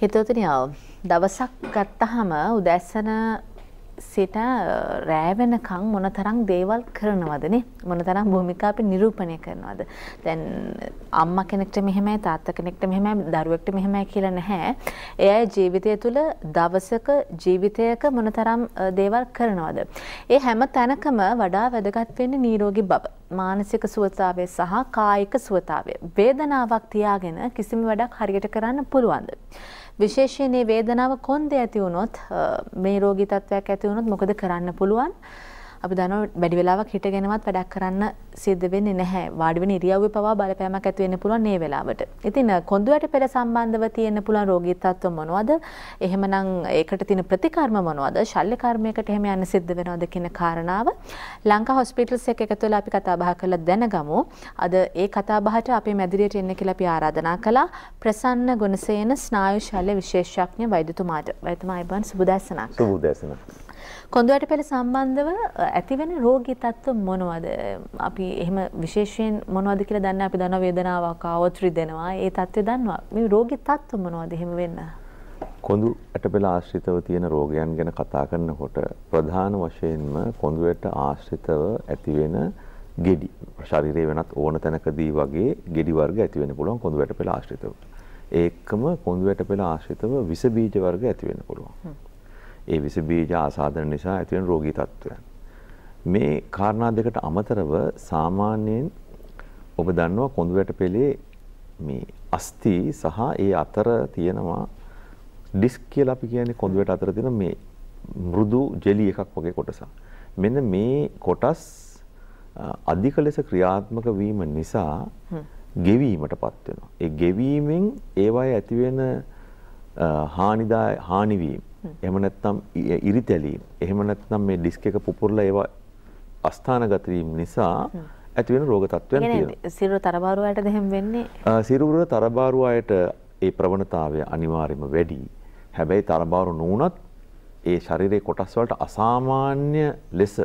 හිතවතුනි දවසක් ගත්තහම උදැස්සන සිට රෑ වෙනකන් මොනතරම් දේවල් කරනවදනේ මොනතරම් භූමිකා අපි නිරූපණය කරනවද? දැන් අම්මා කෙනෙක්ට මෙහෙමයි තාත්තා කෙනෙක්ට මෙහෙමයි දරුවෙක්ට මෙහෙමයි කියලා නැහැ. ඒ අය ජීවිතය තුළ දවසක ජීවිතයක මොනතරම් දේවල් කරනවද? ඒ හැම තැනකම වඩා වැදගත් වෙන්නේ නිරෝගී බව. මානසික සුවතාවය සහ කායික සුවතාවය. වේදනාවක් තියාගෙන කිසිම වැඩක් හරියට කරන්න පුළුවන්ද? විශේෂයෙන් මේ වේදනාව කොන්දේ ඇති වුණොත් මේ රෝගී තත්ත්වයක් ඇති වුණොත් මොකද කරන්න පුළුවන්? අපි දන්නවා වැඩි වෙලාවක් හිටගෙනවත් වැඩක් කරන්න සිද්ධ වෙන්නේ නැහැ. වාඩි වෙන ඉරියව්වේ පවා බලපෑමක් ඇති වෙන්න පුළුවන් මේ වෙලාවට. ඉතින් කොඳුයට පෙර සම්බන්ධව තියෙන්න පුළුවන් රෝගී තත්ත්ව මොනවද? එහෙමනම් ඒකට තියෙන ප්‍රතිකර්ම මොනවද? ශල්‍ය කර්මයකට එහෙම යන්න සිද්ධ වෙනවද කියන කාරණාව ලංකා හොස්පිටල්ස් එක එකතු වෙලා අපි කතා බහ කරලා දැනගමු. අද ඒ කතා බහට අපේ මැදිරියට එන්න කියලා අපි ආරාධනා කළා. ප්‍රසන්න ගුණසේන ස්නායු ශල්‍ය විශේෂඥ වෛද්‍යතුමාට. වෛද්‍යතුමා අයබන් සුබ දැසනක්. සුබ දැසනක්. කොඳුයට පෙළ සම්බන්ධව ඇතිවෙන රෝගී තත්ත්ව මොනවද? අපි එහෙම විශේෂයෙන් මොනවද කියලා දන්නේ අපි දන්නවා වේදනාවක් ආවොත් රිදෙනවා. ඒ තත්ත්වය දන්නවා. මේ රෝගී තත්ත්ව මොනවද එහෙම වෙන්න? කොඳු ඇටපෙළ ආශ්‍රිතව තියෙන රෝගයන් ගැන කතා කරනකොට ප්‍රධාන වශයෙන්ම කොඳුයට ආශ්‍රිතව ඇතිවෙන ගෙඩි ශරීරයේ වෙනත් ඕන තැනකදී වගේ ගෙඩි වර්ග ඇති වෙන්න පුළුවන් කොඳු ඇටපෙළ ආශ්‍රිතව. ඒකම කොඳු ඇටපෙළ ආශ්‍රිතව විස බීජ වර්ග ඇති වෙන්න පුළුවන්. ඒ විස බීජ ආසාදන නිසා ඇතිවන රෝගී තත්ත්වයන්. මේ කාරණා දෙකට අමතරව සාමාන්‍යයෙන් ඔබ දන්නවා කොඳුයට පෙළේ මේ අස්ති සහ ඒ අතර තියෙනවා ඩිස්ක් කියලා අපි කියන්නේ කොඳුයට අතර තියෙන මේ මෘදු ජෙලි එකක් වගේ කොටසක්. මෙන්න මේ කොටස් අධික ලෙස ක්‍රියාත්මක වීම නිසා ගෙවීමටපත් වෙනවා. ඒ ගෙවීමෙන් ඒවායේ ඇතිවෙන හානිදා හානිවීම එහෙම නැත්නම් ඉරිතැලීම් එහෙම නැත්නම් මේ ඩිස්ක් එක පුපුරලා ඒවා අස්ථානගත වීම නිසා ඇති වෙන රෝග තත්ත්වයන් තියෙනවා. සිරුර තරබාරු අයට දෙහෙම වෙන්නේ? සිරුර තරබාරු අයට ඒ ප්‍රවණතාවය අනිවාර්යයෙන්ම වැඩි. හැබැයි තරබාරු නුනත් ඒ ශරීරයේ කොටස් වලට අසාමාන්‍ය ලෙස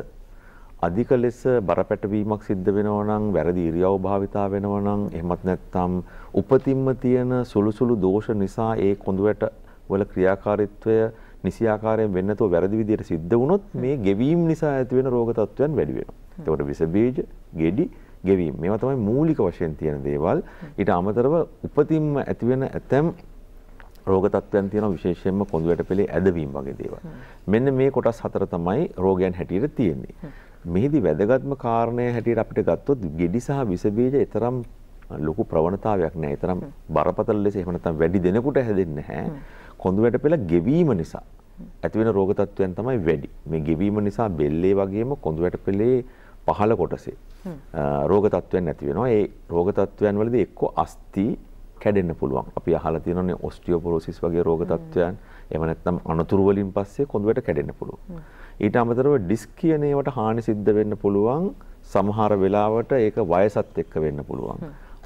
අධික ලෙස බරපැටවීමක් සිද්ධ වෙනවා නම් වැරදි ඉරියව් භාවිතා වෙනවා නම් එහෙමත් නැත්නම් උපතින්ම තියෙන සුළු සුළු දෝෂ නිසා ඒ කොඳුයට වල ක්‍රියාකාරීත්වය නිසි ආකාරයෙන් වෙන්නේ නැතුව වැරදි විදියට සිද්ධ වුණොත් මේ ගෙවීම නිසා ඇතිවෙන රෝග තත්ත්වයන් වැඩි වෙනවා. එතකොට විස බීජ, ගෙඩි, ගෙවීම මේවා තමයි මූලික වශයෙන් තියෙන දේවල්. ඊට අමතරව උපතින්ම ඇතිවෙන ඇතැම් රෝග තත්ත්වයන් තියෙනවා විශේෂයෙන්ම කොඳුයට පෙළේ ඇදවීම වගේ දේවල්. මෙන්න මේ කොටස් හතර තමයි රෝගයන් හැටියට තියෙන්නේ. මෙහිදී වැදගත්ම කාරණය හැටියට අපිට ගත්තොත් ගෙඩි සහ විස බීජ ඊතරම් ලොකු ප්‍රවණතාවයක් නැහැ. ඊතරම් බරපතල ලෙස එහෙම නැත්නම් වැඩි දෙනෙකුට හැදෙන්නේ නැහැ. කොඳු වැට පෙළ ගෙවීම නිසා ඇතිවෙන රෝග තත්ත්වයන් තමයි වැඩි. මේ ගෙවීම නිසා බෙල්ලේ වගේම කොඳු වැට පෙළේ පහළ කොටසේ රෝග තත්ත්වයන් ඇති වෙනවා. ඒ රෝග තත්ත්වයන් වලදී එක්ක අස්ථි කැඩෙන්න පුළුවන්. අපි අහලා තියෙනනේ ඔස්ටියෝපොරොසිස් වගේ රෝග තත්ත්වයන්. එහෙම නැත්නම් අනතුරු වලින් පස්සේ කොඳු වැට කැඩෙන්න පුළුවන්. ඊට අමතරව ඩිස්ක් කියන ඒවට හානි සිද්ධ වෙන්න පුළුවන්. සමහර වෙලාවට ඒක වයසත් එක්ක වෙන්න පුළුවන්.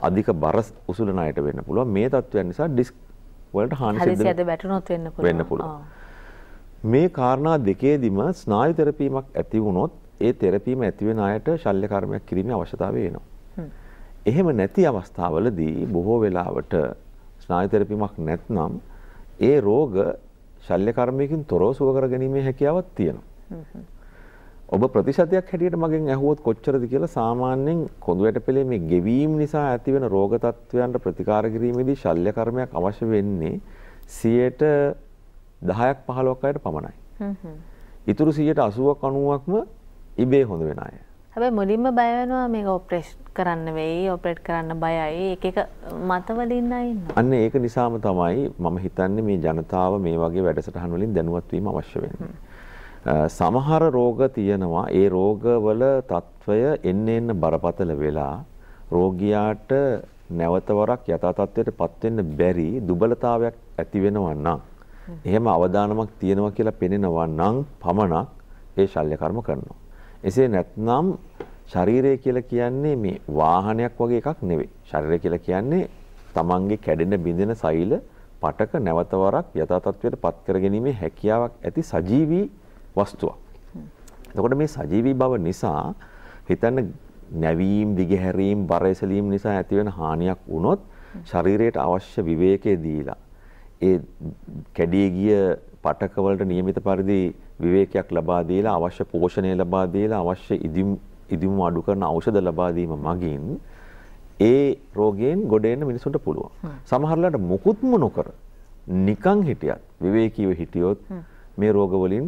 අධික බර උසුලන අයට වෙන්න පුළුවන්. මේ තත්ත්වයන් නිසා ඩිස්ක් වලට හානි සිද්ධ වැටුනොත් වෙන්න පුළුවන්. වෙන්න පුළුවන්. මේ කාරණා දෙකේදීම ස්නායු තෙරපීමක් ඇති වුණොත් ඒ තෙරපීම ඇති වෙන අයට ශල්‍ය කර්මයක් කිරීමේ අවශ්‍යතාවය එනවා. එහෙම නැති අවස්ථාවලදී බොහෝ වෙලාවට ස්නායු තෙරපීමක් නැත්නම් ඒ රෝග ශල්‍ය කර්මයකින් තොරව සුව කර ගැනීමේ හැකියාවක් තියෙනවා. ඔබ ප්‍රතිශතයක් හැටියට මගෙන් ඇහුවොත් කොච්චරද කියලා සාමාන්‍යයෙන් කොඳුයට පෙළේ මේ ගෙවීම නිසා ඇතිවන රෝග තත්ත්වයන්ට ප්‍රතිකාර කිරීමේදී ශල්‍ය කර්මයක් අවශ්‍ය වෙන්නේ 10ක් 15ක් අයට පමණයි. ඉතුරු 80ක් 90ක්ම ඉබේ හොඳ වෙන අය. හැබැයි මුලින්ම බය වෙනවා මේක ඔපරේට් කරන්න වෙයි ඔපරේට් කරන්න බයයි එක එක මතවලින් ඉන්නවා. අන්න ඒක නිසාම තමයි මම හිතන්නේ මේ ජනතාව මේ වගේ වැඩසටහන් වලින් දැනුවත් වීම අවශ්‍ය වෙන්නේ. සමහර රෝග තියෙනවා ඒ රෝගවල තත්ත්වය එන්න එන්න බරපතල වෙලා රෝගියාට නැවත වරක් යථා තත්ත්වයට පත් වෙන්න බැරි දුබලතාවයක් ඇති වෙනවා නම් එහෙම අවදානමක් තියෙනවා කියලා පෙනෙනවා නම් පමණක් ඒ ශල්‍ය කර්ම කරනවා. එසේ නැත්නම් ශරීරය කියලා කියන්නේ මේ වාහනයක් වගේ එකක් නෙවෙයි. ශරීරය කියලා කියන්නේ තමන්ගේ කැඩෙන බිඳෙන සෛල පටක නැවත වරක් යථා තත්ත්වයට පත් කරගැනීමේ හැකියාවක් ඇති සජීවී වස්තුවක්. එතකොට මේ සජීවී බව නිසා හිතන්න නැවීම් දිගහැරීම් බර එසලීම් නිසා ඇතිවෙන හානියක් වුණොත් ශරීරයට අවශ්‍ය විවේකයේ දීලා ඒ කැඩී ගිය පටකවලට નિયમિત පරිදි විවේකයක් ලබා දීලා අවශ්‍ය පෝෂණය ලබා දීලා අවශ්‍ය ඉදිම් ඉදිමු අඩු කරන ඖෂධ ලබා දීම මගින් ඒ රෝගයෙන් ගොඩ එන්න මිනිසුන්ට පුළුවන්. සමහරලාට මුකුත්ම නොකර නිකන් හිටියත් විවේකීව හිටියොත් මේ රෝග වලින්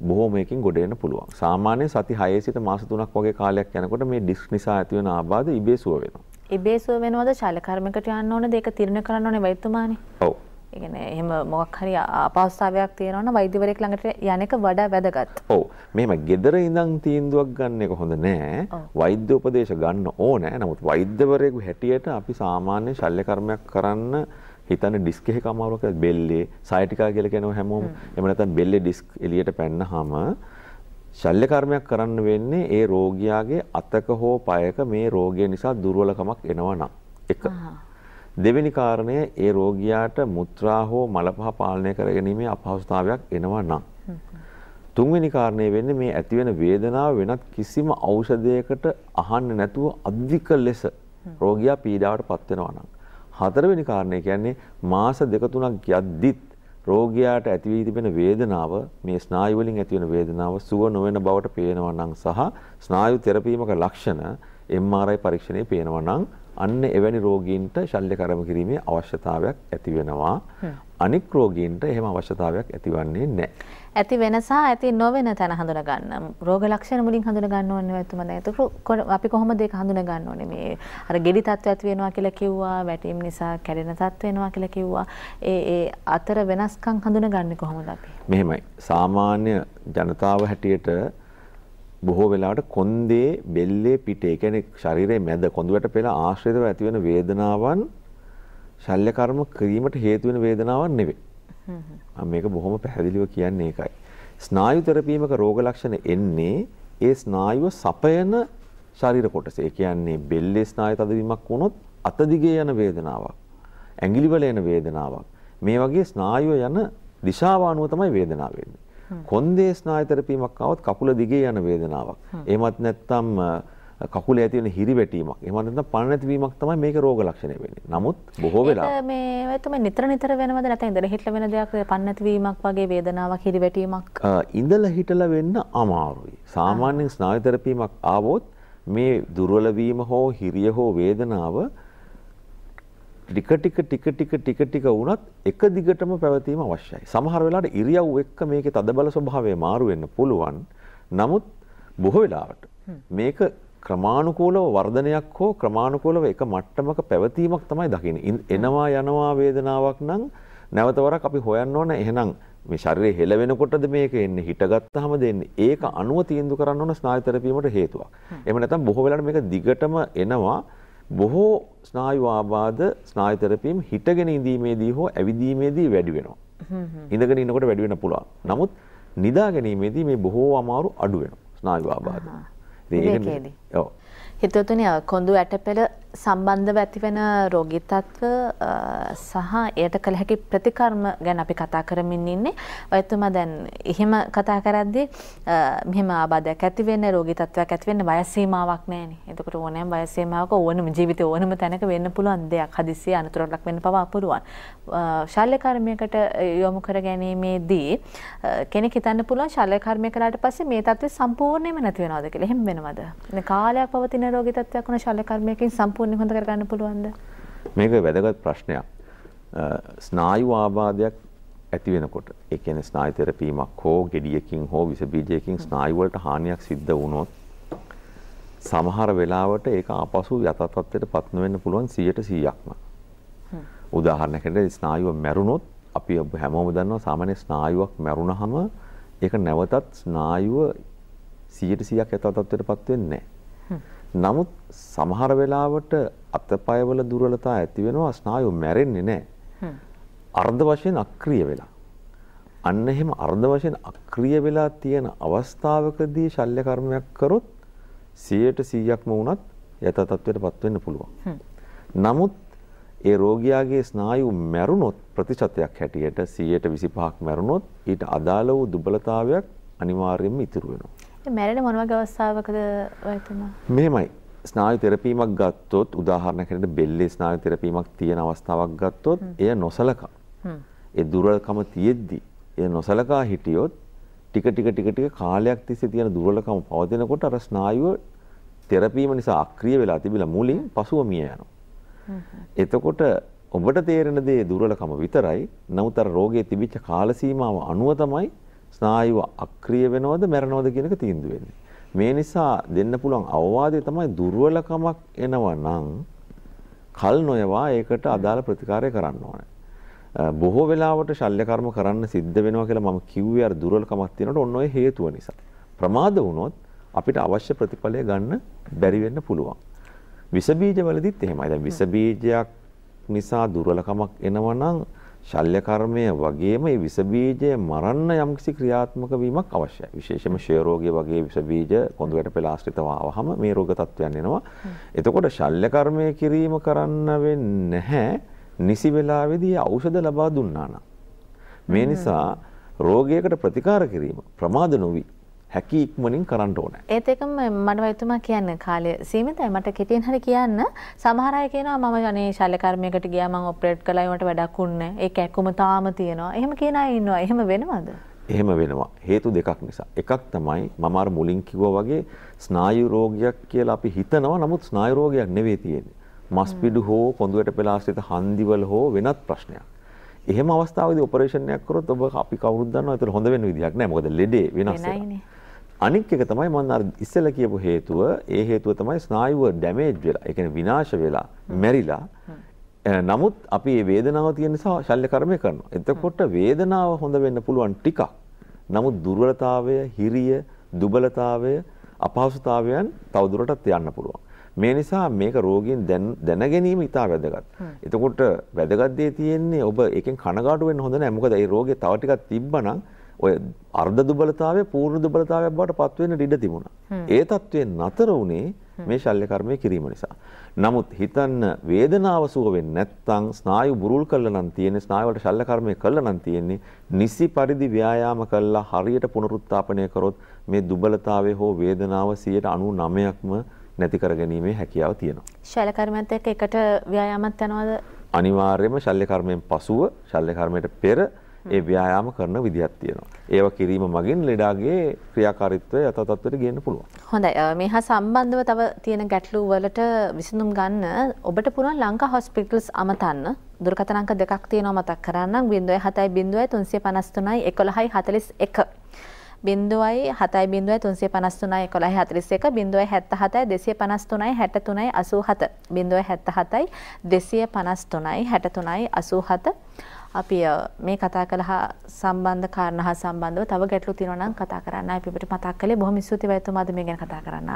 බොහෝමයකින් ගොඩ එන්න පුළුවන්. සාමාන්‍යයෙන් සති 6 සිට මාස 3ක් වගේ කාලයක් යනකොට මේ ඩිස්ක් නිසා ඇතිවන ආබාධ ඉබේ සුව වෙනවා. ඉබේ සුව වෙනවද ශල්‍ය කර්මයකට යන්න ඕනද ඒක තීරණය කරන්න ඕනේ වෛද්‍යතුමානේ? ඔව්. ඒ කියන්නේ එහෙම මොකක් හරි අපහසුතාවයක් තියෙනවා නම් වෛද්‍යවරයෙක් ළඟට යන එක වඩා වැදගත්. ඔව්. මෙහෙම gedara ඉඳන් තීන්දුවක් ගන්න එක හොඳ නෑ. වෛද්‍ය උපදේශ ගන්න ඕනේ. නමුත් වෛද්‍යවරයෙකු හැටියට අපි සාමාන්‍ය ශල්‍ය කර්මයක් කරන්න හිතන්න ඩිස්ක් එකක අමාරුවක් බෙල්ලේ සයටිකා කියලා කියනවා හැමෝම. එහෙම නැත්නම් බෙල්ලේ ඩිස්ක් එළියට පැන්නහම ශල්‍ය කර්මයක් කරන්න වෙන්නේ ඒ රෝගියාගේ අතක හෝ පයක මේ රෝගය නිසා දුර්වලකමක් එනවා නම්. එක. දෙවෙනි කාරණය ඒ රෝගියාට මුත්‍රා හෝ මල පහ පාලනය කරගැනීමේ අපහසුතාවයක් එනවා නම්. තුන්වෙනි කාරණය වෙන්නේ මේ ඇතිවෙන වේදනාව වෙනත් කිසිම ඖෂධයකට අහන්න නැතුව අධික ලෙස රෝගියා පීඩාවට පත් වෙනවා නම්. හතරවෙනි කාරණය කියන්නේ මාස දෙක තුනක් යද්දිත් රෝගියාට ඇති වී තිබෙන වේදනාව මේ ස්නායු වලින් ඇතිවන වේදනාව සුව නොවන බවට පේනවා නම් සහ ස්නායු තෙරපීමක ලක්ෂණ MRI පරීක්ෂණයේ පේනවා නම් අන්න එවැනි රෝගීන්ට ශල්‍ය කර්ම කිරීමේ අවශ්‍යතාවයක් ඇති වෙනවා. අනික් රෝගීන්ට එහෙම අවශ්‍යතාවයක් ඇතිවන්නේ නැහැ. ඇති වෙන සහ ඇති නොවන තැන හඳුනා ගන්න. රෝග ලක්ෂණ මුලින් හඳුනා ගන්න ඕනේ වෙතුම දැන්. ඒක අපි කොහොමද ඒක හඳුනා ගන්න ඕනේ? මේ අර ගෙඩි තත්ත්වයක් ඇති වෙනවා කියලා කිව්වා, වැටීම් නිසා කැඩෙන තත්ත්ව වෙනවා කියලා කිව්වා. ඒ ඒ අතර වෙනස්කම් හඳුනා ගන්නේ කොහොමද අපි? මෙහෙමයි. සාමාන්‍ය ජනතාව හැටියට බොහෝ වෙලාවට කොන්දේ බෙල්ලේ පිටේ කියන්නේ ශරීරයේ මැද කොඳුයට පෙළ ආශ්‍රිතව ඇතිවන වේදනාවන් ශල්‍ය කර්ම කිරීමට හේතු වෙන වේදනාවක් නෙවෙයි. මම මේක බොහොම පැහැදිලිව කියන්නේ ඒකයි. ස්නායු තෙරපීමක රෝග ලක්ෂණ එන්නේ ඒ ස්නායුව සපයන ශරීර කොටස. ඒ කියන්නේ බෙල්ලේ ස්නායු තදවීමක් වුණොත් අත දිගේ යන වේදනාවක්. ඇඟිලි වල එන වේදනාවක්. මේ වගේ ස්නායුව යන දිශාව අනුව තමයි වේදනාව වෙන්නේ. කොන්දේ ස්නායු තෙරපීමක් આવොත් කකුල දිගේ යන වේදනාවක්. එහෙමත් නැත්නම් කකුලේ ඇති වෙන හිරිවැටීමක්. එහෙම නැත්නම් පණ නැතිවීමක් තමයි මේක රෝග ලක්ෂණය වෙන්නේ. නමුත් බොහෝ වෙලා මේ වෙතම නිතර නිතර වෙනවද නැත්නම් ඉඳලා හිටලා වෙන දෙයක් පණ නැතිවීමක් වගේ වේදනාවක් හිරිවැටීමක්? ඉඳලා හිටලා වෙන්න අමාරුයි. සාමාන්‍යයෙන් ස්නායු තෙරපීමක් ආවොත් මේ දුර්වල වීම හෝ හිරිය හෝ වේදනාව ටික ටික ටික ටික ටික ටික වුණත් එක දිගටම පැවතීම අවශ්‍යයි. සමහර වෙලාවට ඉරියව් එක්ක මේකේ තදබල ස්වභාවය මාරු වෙන්න පුළුවන්. නමුත් බොහෝ වෙලාවට මේක ක්‍රමානුකූලව වර්ධනයක් හෝ ක්‍රමානුකූලව එක මට්ටමක පැවතීමක් තමයි දකින්නේ. එනවා යනවා වේදනාවක් නම් නැවත වරක් අපි හොයන්න ඕන එහෙනම් මේ ශරීරය හෙල වෙනකොටද මේක එන්නේ හිටගත්තාම දෙන්නේ. ඒක අනුව තීන්දුව කරන්න ඕන ස්නායු තෙරපීමට හේතුවක්. එහෙම නැත්නම් බොහෝ වෙලාවට මේක දිගටම එනවා බොහෝ ස්නායු ආබාධ ස්නායු තෙරපීම් හිටගෙන ඉඳීමේදී හෝ ඇවිදීමේදී වැඩි වෙනවා. ඉඳගෙන ඉන්නකොට වැඩි වෙන්න පුළුවන්. නමුත් නිදා ගැනීමේදී මේ බොහෝ අමාරු අඩු වෙනවා ස්නායු ආබාධ. ඒකේදී. ඔව්. හිතතුනි කොඳු ඇටපෙළ සම්බන්ධව ඇතිවෙන රෝගී තත්ත්ව සහ එයට කළ හැකි ප්‍රතිකර්ම ගැන අපි කතා කරමින් ඉන්නේ. ඔයතුමා දැන් එහෙම කතා කරද්දී මෙහෙම ආබාධයක් ඇති වෙන්න රෝගී තත්ත්වයක් ඇති වෙන්න වයස් සීමාවක් නැහැනේ. එතකොට ඕනෑම වයස් සීමාවක ඕනම ජීවිතේ ඕනම තැනක වෙන්න පුළුවන් දෙයක්. හදිස්සිය අනතුරක් වෙන්න පවා පුළුවන්. ශල්‍ය කර්මයකට යොමු කර ගැනීමේදී කෙනෙක් හිතන්න පුළුවන් ශල්‍ය කර්මය කළාට පස්සේ මේ තත්ත්වය සම්පූර්ණයෙන්ම නැති වෙනවද කියලා. එහෙම වෙනවද? කාලයක් පවතින රෝගී තත්ත්වයක් වුණ ශල්‍ය කර්මයකින් සම්පූර්ණ සම්පූර්ණයෙන් හොඳ කරගන්න පුළුවන්ද? මේක වැදගත් ප්‍රශ්නයක්. ස්නායු ආබාධයක් ඇති වෙනකොට ඒ කියන්නේ ස්නායු තෙරපීමක් හෝ ගෙඩියකින් හෝ විස බීජයකින් ස්නායු වලට හානියක් සිද්ධ වුණොත් සමහර වෙලාවට ඒක ආපසු යථා තත්ත්වයට පත් නොවෙන්න පුළුවන් 100%ක්ම. උදාහරණයකට ස්නායුව මැරුණොත් අපි හැමෝම දන්නවා සාමාන්‍ය ස්නායුවක් මැරුණහම ඒක නැවතත් ස්නායුව 100%ක් යථා තත්ත්වයට පත් වෙන්නේ නැහැ. නමුත් සමහර වෙලාවට අතපයවල දුර්වලතා ඇති වෙනවා ස්නායු මැරෙන්නේ නැහැ. අර්ධ වශයෙන් අක්‍රිය වෙලා. අන්න එහෙම අර්ධ වශයෙන් අක්‍රිය වෙලා තියෙන අවස්ථාවකදී ශල්‍ය කර්මයක් කරොත් 100%ක්ම වුණත් යථා තත්ත්වයටපත් වෙන්න පුළුවන්. නමුත් ඒ රෝගියාගේ ස්නායු මැරුණොත් ප්‍රතිශතයක් හැටියට 125ක් මැරුණොත් ඊට අදාළ වූ දුබලතාවයක් අනිවාර්යයෙන්ම ඉතුරු වෙනවා. මැරෙන මොන වගේ අවස්ථාවකද වෛද්‍යතුමා? මෙහෙමයි. ස්නායු තෙරපීමක් ගත්තොත් උදාහරණයක් හැටියට බෙල්ලේ ස්නායු තෙරපීමක් තියෙන අවස්ථාවක් ගත්තොත් එය නොසලකා ඒ දුර්වලකම තියෙද්දි ඒ නොසලකා හිටියොත් ටික ටික ටික ටික කාලයක් තිස්සේ තියෙන දුර්වලකම පවතිනකොට අර ස්නායුව තෙරපීම නිසා අක්‍රිය වෙලා තිබිලා මුලින් පසුව මිය යනවා. එතකොට ඔබට තේරෙන දේ දුර්වලකම විතරයි. නමුත් අර රෝගයේ තිබිච්ච කාල සීමාව අනුව තමයි ස්නායුව අක්‍රිය වෙනවද මැරෙනවද කියන එක තීන්දුව වෙන්නේ. මේ නිසා දෙන්න පුළුවන් අවවාදය තමයි දුර්වලකමක් එනවා නම් කල් නොයවා ඒකට අදාළ ප්‍රතිකාරය කරන්න ඕනේ. බොහෝ වෙලාවට ශල්‍ය කර්ම කරන්න සිද්ධ වෙනවා කියලා මම කිව්වේ අර දුර්වලකමක් තියෙනකොට ඔන්න ඔය හේතුව නිසා. ප්‍රමාද වුණොත් අපිට අවශ්‍ය ප්‍රතිඵලය ගන්න බැරි වෙන්න පුළුවන්. විස බීජ වලදීත් එහෙමයි. දැන් විස බීජයක් නිසා දුර්වලකමක් එනවා නම් ශල්‍ය කර්මය වගේම මේ විස බීජය මරන්න යම්කිසි ක්‍රියාත්මක වීමක් අවශ්‍යයි. විශේෂයෙන්ම ක්ෂය රෝගය වගේ විස බීජ කොඳු වැට පෙළ ආශ්‍රිතව ආවහම මේ රෝග තත්ත්වයන් එනවා. එතකොට ශල්‍ය කර්මය කිරීම කරන්න වෙන්නේ නැහැ. නිසි වෙලාවේදී ඖෂධ ලබා දුන්නා නම්. මේ නිසා රෝගයකට ප්‍රතිකාර කිරීම ප්‍රමාද නොවි හැකි ඉක්මනින් කරන්න ඕනේ. ඒත් එකම මඩ වෛතුමා කියන්න කාලය සීමිතයි මට කෙටියෙන් හරි කියන්න සමහර අය කියනවා මම අනේ ශල්‍ය කර්මයකට ගියා මම ඔපරේට් කළා ඒකට වැඩක් උන්නේ ඒක ඇක්කුම තාම තියෙනවා. එහෙම කියන අය ඉන්නවා. එහෙම වෙනවද? එහෙම වෙනවා. හේතු දෙකක් නිසා. එකක් තමයි මම අර මුලින් කිව්වා වගේ ස්නායු රෝගයක් කියලා අපි හිතනවා. නමුත් ස්නායු රෝගයක් නෙවෙයි තියෙන්නේ. මස්පිඩු හෝ පොඳුරට පෙළාශ්‍රිත හන්දිවල හෝ වෙනත් ප්‍රශ්නයක්. එහෙම අවස්ථාවේදී ඔපරේෂන් එකක් කරොත් ඔබ අපි කවුරුත් දන්නවා ඒතර හොඳ වෙන විදිහක් නෑ. මොකද ලෙඩේ වෙනස් වෙනවා. අනික් එක තමයි මම අර ඉස්සෙල්ලා කියපු හේතුව ඒ හේතුව තමයි ස්නායුව ඩැමේජ් වෙලා ඒ කියන්නේ විනාශ වෙලා මැරිලා නමුත් අපි මේ වේදනාව තියෙන නිසා ශල්‍ය කර්මය කරනවා. එතකොට වේදනාව හොඳ වෙන්න පුළුවන් ටිකක්. නමුත් දුර්වලතාවය, හිරිය, දුබලතාවය, අපහසුතාවයන් තවදුරටත් යන්න පුළුවන්. මේ නිසා මේක රෝගීන් දැන ගැනීම ඉතා වැදගත්. එතකොට වැදගත් දේ තියෙන්නේ ඔබ එකෙන් කනගාටු වෙන්න හොඳ නැහැ. මොකද මේ රෝගේ තව ටිකක් තිබ්බනම් ඔය අර්ධ දුබලතාවය පූර්ණ දුබලතාවයක් බවට පත් වෙන්න ඉඩ තිබුණා. ඒ තත්ත්වයෙන් නතර වුණේ මේ ශල්‍ය කර්මය කිරීම නිසා. නමුත් හිතන්න වේදනාව සුව වෙන්නේ නැත්නම් ස්නායු බුරුල් කළා නම් තියෙන්නේ ස්නායු වලට ශල්‍ය කර්මය කළා නම් තියෙන්නේ නිසි පරිදි ව්‍යායාම කළා හරියට පුනරුත්ථාපනය කරොත් මේ දුබලතාවය හෝ වේදනාව 99%ක්ම නැති කර ගැනීමේ හැකියාව තියෙනවා. ශල්‍ය කර්මයත් එක්ක එකට ව්‍යායාමත් යනවද? අනිවාර්යයෙන්ම ශල්‍ය කර්මයෙන් පසුව ශල්‍ය කර්මයට පෙර ඒ ව්‍යායාම කරන විදිහක් තියෙනවා. ඒව කිරීම මගින් ලෙඩාගේ ක්‍රියාකාරීත්වය යථාතත්වයට ගේන්න පුළුවන්. හොඳයි. මේ හා සම්බන්ධව තව තියෙන ගැටලු වලට විසඳුම් ගන්න ඔබට පුළුවන් ලංකා හොස්පිටල්ස් අමතන්න. දුරකථන අංක දෙකක් තියෙනවා මතක් කරන්නම් 07 353 11 41 බින්දුවයි හතයි බින්දුවයි තුන්සේ පනස් තුනයි කොළහි හතරිස් එක බින්දුවයි හැත්ත හතයි දෙසිය පනස් තුනයි හැට තුනයි අසූ හත බින්දුවයි හැත්ත හතයි දෙසිය පනස් තුනයි හැට තුනයි අසූ හත අපි මේ කතා කළ සම්බන්ධ කාරණා හා සම්බන්ධව තව ගැටලු තියෙනවා නම් කතා කරන්න. අපි අපිට මතක් කළේ බොහොම ස්තුතියි වෛතුමාද මේ ගැන කතා කරන්න